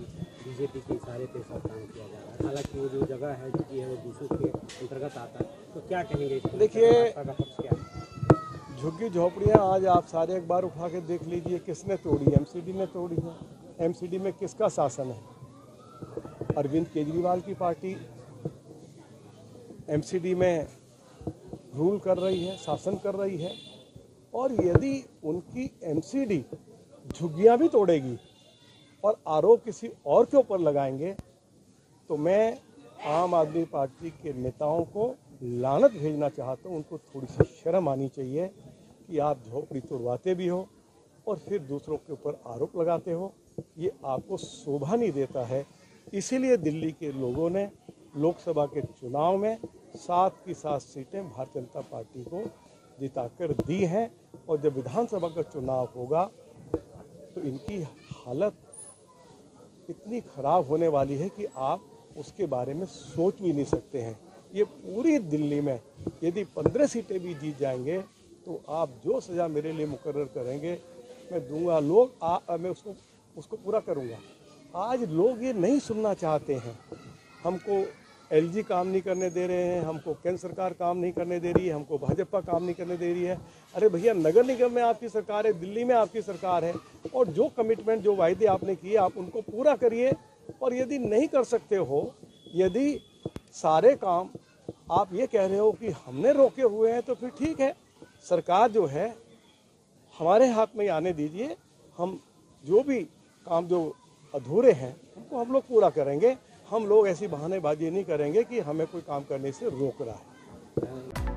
BJP के इशारे पे सब काम किया जा रहा है। हालाँकि वो जो जगह है जो है वो दूसरों के अंतर्गत आता है तो क्या कहेंगे देखिए- झुग्गी झोपड़ियाँ आज आप सारे एक बार उठा के देख लीजिए किसने तोड़ी एमसीडी ने तोड़ी है। एमसीडी में किसका शासन है? अरविंद केजरीवाल की पार्टी एमसीडी में रूल कर रही है शासन कर रही है और यदि उनकी एमसीडी झुग्गियाँ भी तोड़ेगी और आरोप किसी और के ऊपर लगाएँगे तो मैं आम आदमी पार्टी के नेताओं को लानत भेजना चाहता हूँ। उनको थोड़ी सी शर्म आनी चाहिए कि आप झोपड़ी तोड़वाते भी हो और फिर दूसरों के ऊपर आरोप लगाते हो। ये आपको शोभा नहीं देता है। इसीलिए दिल्ली के लोगों ने लोकसभा के चुनाव में सात की सात सीटें भारतीय जनता पार्टी को जिताकर दी हैं और जब विधानसभा का चुनाव होगा तो इनकी हालत इतनी खराब होने वाली है कि आप उसके बारे में सोच भी नहीं सकते हैं। ये पूरी दिल्ली में यदि पंद्रह सीटें भी जीत जाएँगे तो आप जो सज़ा मेरे लिए मुकर्र करेंगे मैं दूँगा लोग आ, आ, मैं उसको उसको पूरा करूँगा। आज लोग ये नहीं सुनना चाहते हैं। हमको एलजी काम नहीं करने दे रहे हैं हमको केंद्र सरकार काम नहीं करने दे रही है हमको भाजपा काम नहीं करने दे रही है। अरे भैया नगर निगम में आपकी सरकार है दिल्ली में आपकी सरकार है। और जो कमिटमेंट जो वायदे आपने किए, आप उनको पूरा करिए। और यदि नहीं कर सकते हो, यदि सारे काम आप ये कह रहे हो कि हमने रोके हुए हैं तो फिर ठीक है। सरकार जो है, हमारे हाथ में आने दीजिए। हम जो भी काम, जो अधूरे हैं, उनको हम लोग पूरा करेंगे। हम लोग ऐसी बहानेबाजी नहीं करेंगे कि हमें कोई काम करने से रोक रहा है।